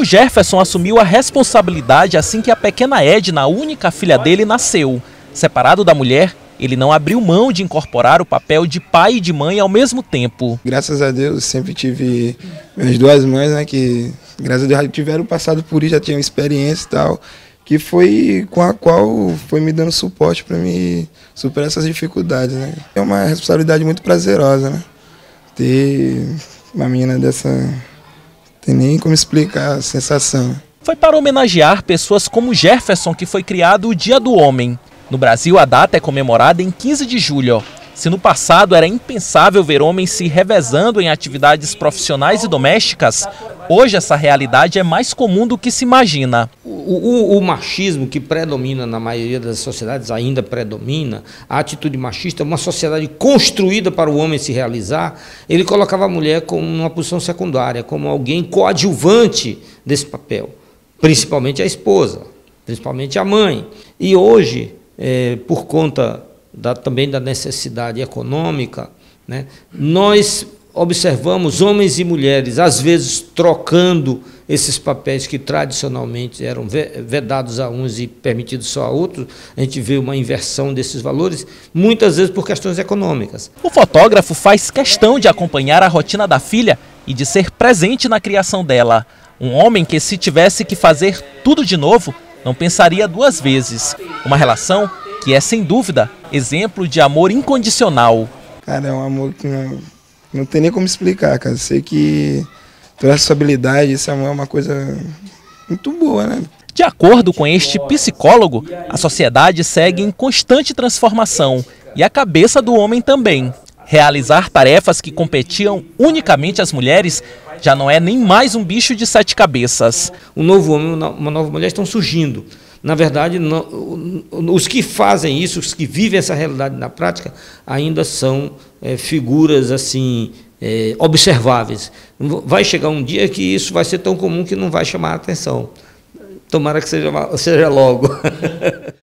O Jefferson assumiu a responsabilidade assim que a pequena Edna, a única filha dele, nasceu. Separado da mulher, ele não abriu mão de incorporar o papel de pai e de mãe ao mesmo tempo. Graças a Deus, sempre tive minhas duas mães, né, que graças a Deus já tiveram passado por isso, já tinham experiência e tal, que foi com a qual foi me dando suporte para me superar essas dificuldades, né. É uma responsabilidade muito prazerosa, né, ter uma menina dessa, tem nem como explicar a sensação. Foi para homenagear pessoas como Jefferson que foi criado o Dia do Homem. No Brasil, a data é comemorada em 15 de julho. Se no passado era impensável ver homens se revezando em atividades profissionais e domésticas, hoje essa realidade é mais comum do que se imagina. O, o, o, machismo que predomina na maioria das sociedades ainda predomina, a atitude machista, uma sociedade construída para o homem se realizar, ele colocava a mulher como uma posição secundária, como alguém coadjuvante desse papel, principalmente a esposa, principalmente a mãe. E hoje, é, por conta da, também da necessidade econômica, né, nós observamos homens e mulheres, às vezes trocando esses papéis que tradicionalmente eram vedados a uns e permitidos só a outros, a gente vê uma inversão desses valores, muitas vezes por questões econômicas. O fotógrafo faz questão de acompanhar a rotina da filha e de ser presente na criação dela. Um homem que, se tivesse que fazer tudo de novo, não pensaria duas vezes. Uma relação que é, sem dúvida, exemplo de amor incondicional. Cara, é um amor que não, não tem nem como explicar, cara. Sei que toda essa habilidade, amor é uma coisa muito boa, né? De acordo com este psicólogo, a sociedade segue em constante transformação e a cabeça do homem também. Realizar tarefas que competiam unicamente às mulheres já não é nem mais um bicho de sete cabeças. Um novo homem, uma nova mulher estão surgindo. Na verdade, não, os que fazem isso, os que vivem essa realidade na prática, ainda são é, figuras assim é, observáveis. Vai chegar um dia que isso vai ser tão comum que não vai chamar a atenção. Tomara que seja, seja logo.